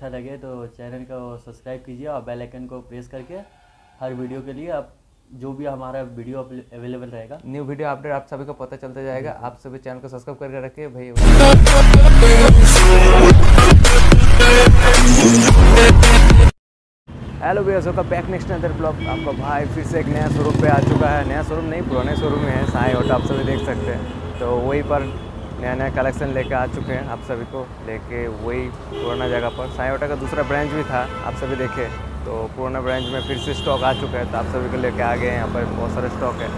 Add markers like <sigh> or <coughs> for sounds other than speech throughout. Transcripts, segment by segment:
अच्छा लगे तो चैनल को सब्सक्राइब कीजिए और बेल आइकन को प्रेस करके हर वीडियो के लिए आप, जो भी हमारा वीडियो अवेलेबल रहेगा। न्यू वीडियो अपडेट आप सभी को पता चलता जाएगा। आप सभी चैनल को सब्सक्राइब करके रखिए भाई। हेलो भैया welcome back next other blog आपका भाई फिर से एक नया शोरूम पे आ चुका है। नया शोरूम नहीं, पुराने शोरूम में है। साई ऑटो आप सभी देख सकते हैं। तो वहीं पर नया नया कलेक्शन लेके आ चुके हैं आप सभी को लेके वही पुराना जगह पर। साई ऑटो का दूसरा ब्रांच भी था आप सभी देखे। तो पुराना ब्रांच में फिर से स्टॉक आ चुका है तो आप सभी को लेके आ गए हैं यहाँ पर बहुत सारे स्टॉक है।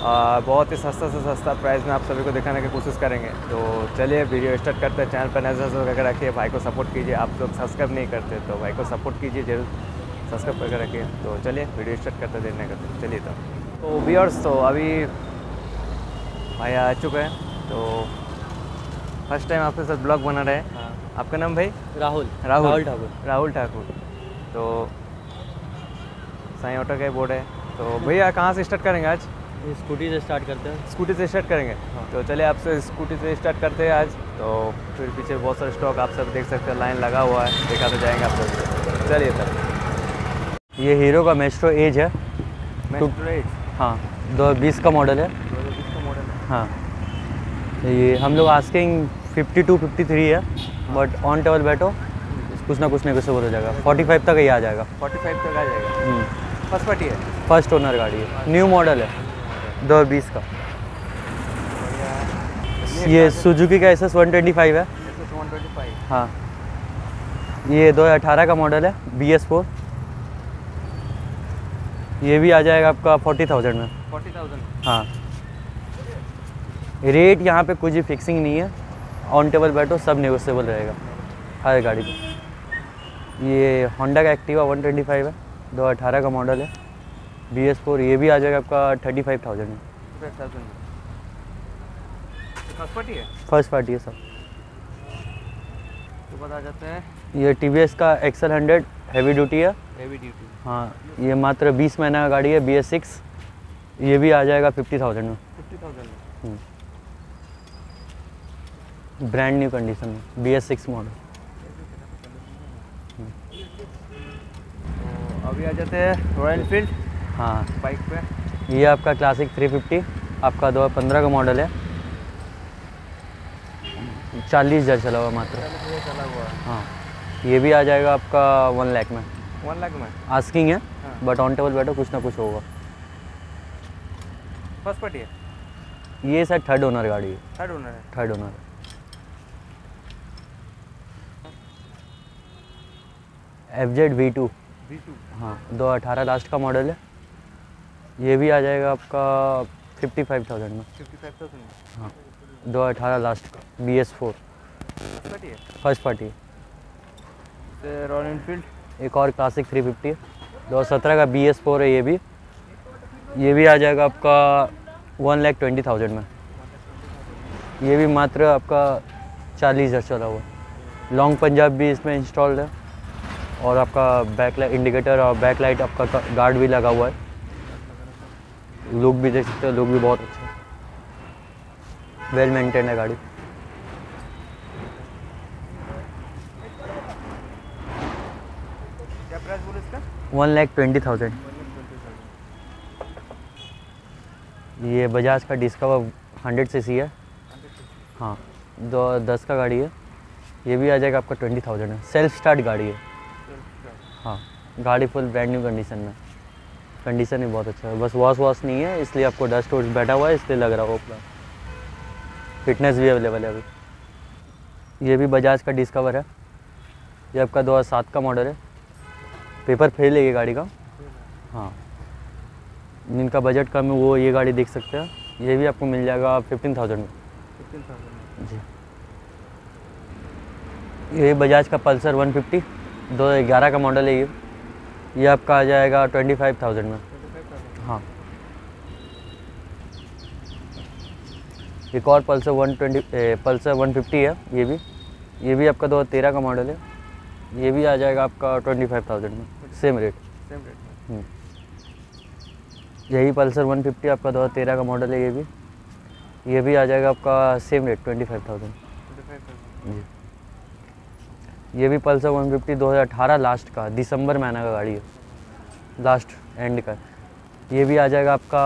आ, बहुत ही सस्ता से सस्ता प्राइस में आप सभी को दिखाने की कोशिश करेंगे। तो चलिए वीडियो स्टार्ट करते हैं। चैनल पर नज़र करके रखिए। भाई को सपोर्ट कीजिए। आप लोग सब्सक्राइब नहीं करते तो भाई को सपोर्ट कीजिए ज़रूर सब्सक्राइब करके रखिए। तो चलिए वीडियो स्टार्ट करते देने का तो चलिए तो। तो व्यूअर्स तो अभी भाई आ चुके हैं। तो फ़र्स्ट टाइम आपके साथ ब्लॉग बना रहे हैं। हाँ। आपका नाम भाई? राहुल। राहुल। ठाकुर। राहुल ठाकुर। तो साई ऑटो का बोर्ड है। तो भैया कहाँ से स्टार्ट करेंगे आज? स्कूटी से स्टार्ट करते हैं। स्कूटी से स्टार्ट करेंगे। हाँ। तो चलिए आपसे स्कूटी से स्टार्ट करते हैं आज। तो फिर पीछे बहुत सारे स्टॉक आप सब देख सकते हैं। लाइन लगा हुआ है। दिखाते जाएँगे आप सब चलिए सर ये हीरो का मेस्ट्रो एज है। Metro Edge, हाँ। दो बीस का मॉडल है। 2020 का मॉडल है। हाँ। ये हम लोग आस्किंग 52 53 है बट ऑन टेबल बैठो कुछ ना कुछ नहीं नेगोशियबल हो जाएगा। 45 तक ही आ जाएगा। 45 तक आ जाएगा। फ़र्स्ट पार्टी है? फ़र्स्ट ओनर गाड़ी है। न्यू मॉडल है। दो हज़ार बीस का ये सुजुकी का S S one twenty five है। हाँ। ये दो हज़ार अठारह का मॉडल है बी एस फोर ये भी आ जाएगा आपका फोर्टी थाउज़ेंड में। 40000 हाँ। रेट यहाँ पे कुछ भी फिक्सिंग नहीं है। ऑन टेबल बैठो सब नेगोशियबल रहेगा। हर गाड़ी पे। ये होंडा का एक्टिवा 125 है दो हज़ार अठारह का मॉडल है। बी एस फोर ये भी आ जाएगा आपका थर्टी फाइव थाउज़ेंड में फ़र्स्ट पार्टी है? फ़र्स्ट पार्टी है सब तो बता जाते हैं। ये टी वी एस का एक्सल हंड्रेड हैवी ड्यूटी है। हेवी ड्यूटी हाँ ये मात्र बीस महीना का गाड़ी है बी एस सिक्स ये भी आ जाएगा फिफ्टी थाउज़ेंड में। 50000 ब्रांड न्यू कंडीशन में बी एस सिक्स मॉडल तो अभी आ जाते हैं रॉयल एनफील्ड हाँ। बाइक पे। ये आपका क्लासिक 350 आपका दो पंद्रह का मॉडल है। चालीस हज़ार चला हुआ मात्र। चला हुआ हाँ। ये भी आ जाएगा आपका वन लाख में। वन लाख में? आस्किंग है हाँ। बट ऑन टेबल बैठो कुछ ना कुछ होगा। फ़र्स्ट पार्टी है? ये सर थर्ड ओनर गाड़ी है। थर्ड ओनर है। Third owner F Z V two हाँ दो अठारह लास्ट का मॉडल है। ये भी आ जाएगा आपका फिफ्टी फाइव थाउज़ेंड में। फिफ्टी फाइव थाउज़ेंड हाँ दो अठारह लास्ट का B S four first party Royal Enfield एक और क्लासिक थ्री फिफ्टी है। दो सत्रह का बी एस फोर है ये भी। ये भी आ जाएगा आपका वन लैख ट्वेंटी थाउज़ेंड में। ये भी मात्र आपका चालीस हज़ार चला हुआ लॉन्ग पंजाब भी इसमें इंस्टॉल्ड है। और आपका बैक लाइट इंडिकेटर और बैक लाइट आपका गार्ड भी लगा हुआ है। लुक भी देख सकते हो लुक भी बहुत अच्छा वेल मेंटेन है गाड़ी। वन लैख ट्वेंटी थाउज़ेंड ये बजाज का डिस्कवर हंड्रेड सी सी है। हाँ दो दस का गाड़ी है। ये भी आ जाएगा आपका ट्वेंटी थाउज़ेंड है। सेल्फ स्टार्ट गाड़ी है। हाँ गाड़ी फुल ब्रांड न्यू कंडीशन में। कंडीशन ही बहुत अच्छा है। बस वॉश वॉश नहीं है इसलिए आपको डस्ट वस्ट बैठा हुआ है इसलिए लग रहा हो पूरा फिटनेस भी अवेलेबल है अभी। ये भी बजाज का डिस्कवर है। ये आपका दो हज़ार सात का मॉडल है। पेपर फेल है ये गाड़ी का। हाँ। जिनका बजट कम है वो ये गाड़ी देख सकते हैं। ये भी आपको मिल जाएगा फिफ्टीन थाउज़ेंड में। जी। ये बजाज का पल्सर 150 दो ग्यारह का मॉडल है ये। ये आपका आ जाएगा ट्वेंटी फाइव थाउज़ेंड में। हाँ। एक और Pulsar one twenty Pulsar one fifty है ये भी। ये भी आपका दो तेरह का मॉडल है। ये भी आ जाएगा आपका ट्वेंटी फाइव थाउज़ेंड में। Same rate same rate. यही पल्सर 150 आपका दो हज़ार तेरह का मॉडल है ये भी। ये भी आ जाएगा आपका same rate twenty five thousand जी। ये भी पल्सर 150 2018 लास्ट का दिसंबर महीना का गाड़ी है। लास्ट एंड का। ये भी आ जाएगा आपका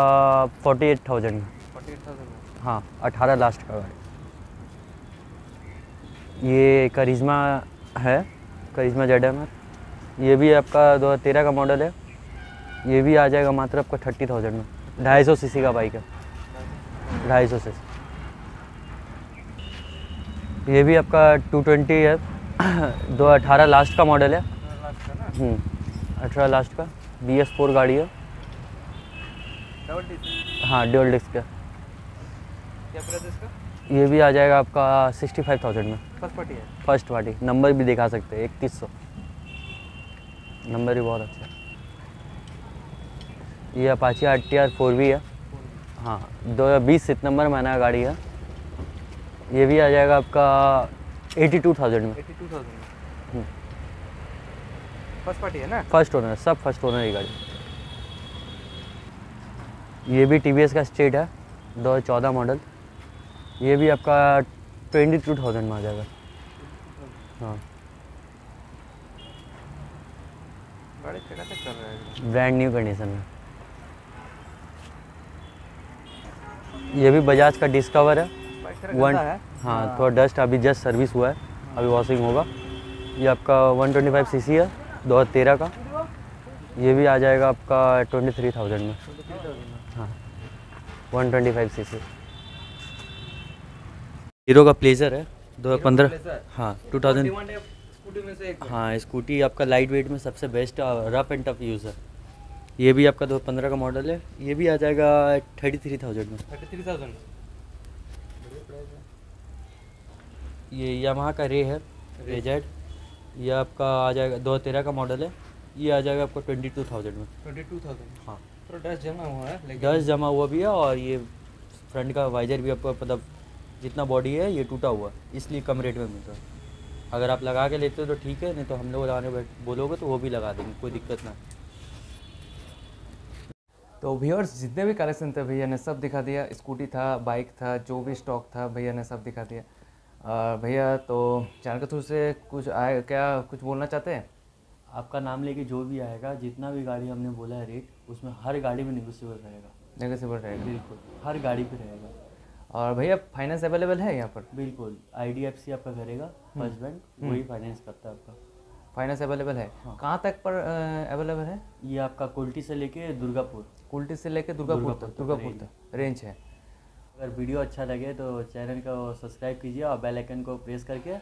48,000 में फोर्टी एट थाउज़ेंड में हाँ 18 लास्ट का गाड़ी। ये करिश्मा है करिश्मा जेड एम ये भी आपका 2013 का मॉडल है। ये भी आ जाएगा मात्र आपका थर्टी थाउज़ेंड में। ढाई सौ सी का बाइक है। ढाई सौ सी ये भी आपका 220 है। <coughs> दो अठारह लास्ट का मॉडल है। लास्ट का ना अठारह लास्ट का। बी एस फोर गाड़ी है। हाँ। ड्यूल डिस्क का क्या ये भी आ जाएगा आपका सिक्सटी फाइव थाउज़ेंड में। फ़र्स्ट पार्टी है। फ़र्स्ट पार्टी नंबर भी दिखा सकते हैं इकतीस सौ। नंबर भी बहुत अच्छा है। ये Apache R T R four भी है। हाँ दो हज़ार बीस नंबर महीना गाड़ी है। ये भी आ जाएगा आपका एटी टू थाउज़ेंड में। Eighty two thousand hmm. में फ़र्स्ट पार्टी है ना? फ़र्स्ट ओनर सब फ़र्स्ट ओनर ही गाड़ी। ये भी टी का स्टेट है दो हज़ार चौदह मॉडल ये भी आपका ट्वेंटी टू थाउज़ेंड में आ जाएगा। हाँ। है। ब्रांड न्यू कंडीशन में। ये भी बजाज का डिस्कवर है। वन हाँ। थोड़ा डस्ट अभी जस्ट सर्विस हुआ है। अभी वॉशिंग होगा। ये आपका 125 सीसी है 2013 का। ये भी आ जाएगा आपका 23,000 में। हाँ 125 सीसी हीरो का प्लेजर है 2015 Blazer? हाँ 2000 डिमांड है स्कूटी में से एक हाँ? स्कूटी आपका लाइट वेट में सबसे best rough and tough use है। ये भी आपका 2015 का मॉडल है। ये भी आ जाएगा 33,000 में। थर्टी थ्री थाउज़ेंड ये यामाहा का रे है रे जेड ये आपका आ जाएगा दो तेरह का मॉडल है। ये आ जाएगा आपको ट्वेंटी टू थाउज़ेंड में। ट्वेंटी टू थाउज़ेंड हाँ डस्ट जमा हुआ है लेकिन डस्ट जमा हुआ भी है और ये फ्रंट का वाइजर भी आपको मतलब जितना बॉडी है ये टूटा हुआ इसलिए कम रेट में मिल रहा है। अगर आप लगा के लेते हो तो ठीक है नहीं तो हम लोग लगाने बोलोगे तो वो भी लगा देंगे कोई दिक्कत ना। तो व्यूअर्स जितने भी कलेक्शन थे भैया ने सब दिखा दिया। स्कूटी था बाइक था जो भी स्टॉक था भैया ने सब दिखा दिया। भैया तो चैनल के थ्रू से कुछ आए क्या कुछ बोलना चाहते हैं? आपका नाम लेके जो भी आएगा जितना भी गाड़ी हमने बोला है रेट उसमें हर गाड़ी में निगोशियबल रहेगा। नेगोशियबल रहेगा। बिल्कुल हर गाड़ी पे रहेगा। और भैया फाइनेंस अवेलेबल है यहाँ पर? बिल्कुल आईडीएफसी आपका करेगा फ़र्स्ट बैंक वही फाइनेंस करता है आपका। फाइनेंस अवेलेबल है। हाँ। कहाँ तक पर अवेलेबल है? ये आपका कुल्टी से लेके दुर्गापुर। कुल्टी से लेके दुर्गापुर तक दुर्गापुर तक रेंज। है। अगर वीडियो अच्छा लगे तो चैनल को सब्सक्राइब कीजिए और बेल आइकन को प्रेस करके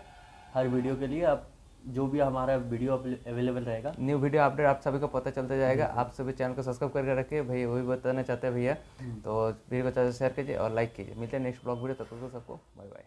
हर वीडियो के लिए आप जो भी हमारा वीडियो अवेलेबल रहेगा। न्यू वीडियो अपडेट आप सभी को पता चलता जाएगा। आप सभी चैनल को सब्सक्राइब करके रखिए। भैया वही बताना चाहते हैं भैया। तो वीडियो को शेयर कीजिए और लाइक कीजिए। मिलते हैं नेक्स्ट ब्लॉग वीडियो तब तक सबको। Bye bye